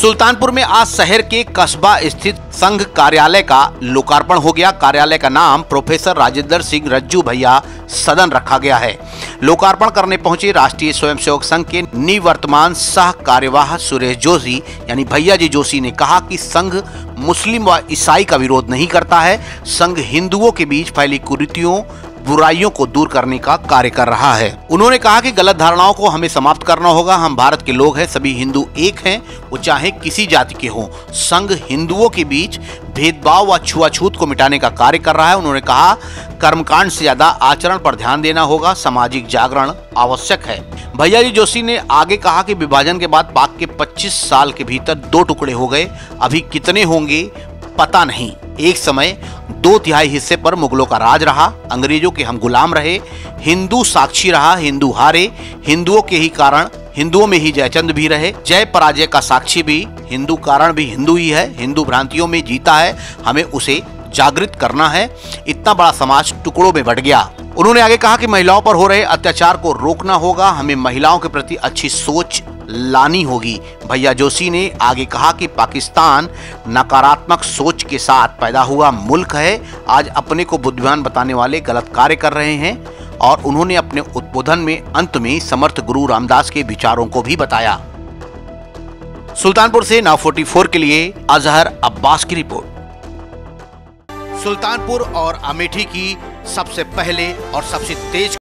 सुल्तानपुर में आज शहर के कस्बा स्थित संघ कार्यालय का लोकार्पण हो गया। कार्यालय का नाम प्रोफेसर राजेंद्र सिंह रज्जू भैया सदन रखा गया है। लोकार्पण करने पहुँचे राष्ट्रीय स्वयंसेवक संघ के निवर्तमान सह कार्यवाह सुरेश जोशी, यानी भैया जी जोशी ने कहा कि संघ मुस्लिम व ईसाई का विरोध नहीं करता है। संघ हिंदुओं के बीच फैली कुरीतियों बुराइयों को दूर करने का कार्य कर रहा है। उन्होंने कहा कि गलत धारणाओं को हमें समाप्त करना होगा। हम भारत के लोग हैं, सभी हिंदू एक हैं, वो चाहे किसी जाति के हों। संघ हिंदुओं के बीच भेदभाव व छुआछूत को मिटाने का कार्य कर रहा है। उन्होंने कहा, कर्मकांड से ज़्यादा आचरण पर ध्यान देना होगा। सामाजिक जागरण आवश्यक है। भैया जी जोशी ने आगे कहा कि विभाजन के बाद पाक के 25 साल के भीतर दो टुकड़े हो गए। अभी कितने होंगे, पता नहीं। एक समय दो तिहाई हिस्से पर मुगलों का राज रहा, अंग्रेज़ों के हम गुलाम रहे, हिंदू साक्षी रहा, हिंदू हारे, हिंदुओं के ही कारण हिंदुओं में ही जयचंद भी रहे, जय पराजय का साक्षी भी, हिंदू कारण भी हिंदू ही है, हिंदू भ्रांतियों में जीता है, हमें उसे जागृत करना है, इतना बड़ा समाज टुकड़ों में बट गया। उन्होंने आगे कहा कि महिलाओं पर हो रहे अत्याचार को रोकना होगा, हमें महिलाओं के प्रति अच्छी सोच लानी होगी। भैया जोशी ने आगे कहा कि पाकिस्तान नकारात्मक सोच के साथ पैदा हुआ मुल्क है। आज अपने को बुद्धिमान बताने वाले गलत कार्य कर रहे हैं और उन्होंने अपने उद्बोधन में अंत में समर्थ गुरु रामदास के विचारों को भी बताया। सुल्तानपुर से नाव 44 के लिए अजहर अब्बास की रिपोर्ट। सुल्तानपुर और अमेठी की सबसे पहले और सबसे तेज